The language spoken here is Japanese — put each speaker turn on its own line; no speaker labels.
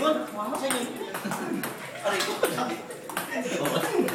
ikut, mama saya ikut. Ada ikut.